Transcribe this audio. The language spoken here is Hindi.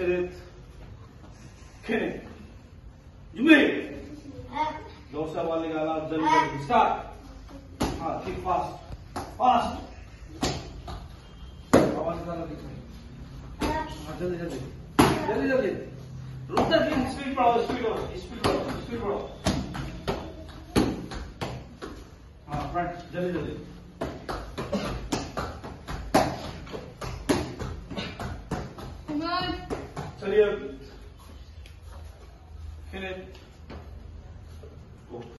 Sit. Kidding. जुमे दो से बाल निकाला जल्दी जल्दी स्टार्ट हाँ ठीक फास्ट फास्ट आवाज़ निकाला दिखाई हाँ जल्दी जल्दी। जल्दी जल्दी। रुक जा दिन स्पीड बढ़ाओ स्पीड बढ़ाओ स्पीड बढ़ाओ हाँ फ्रंट जल्दी। lived in it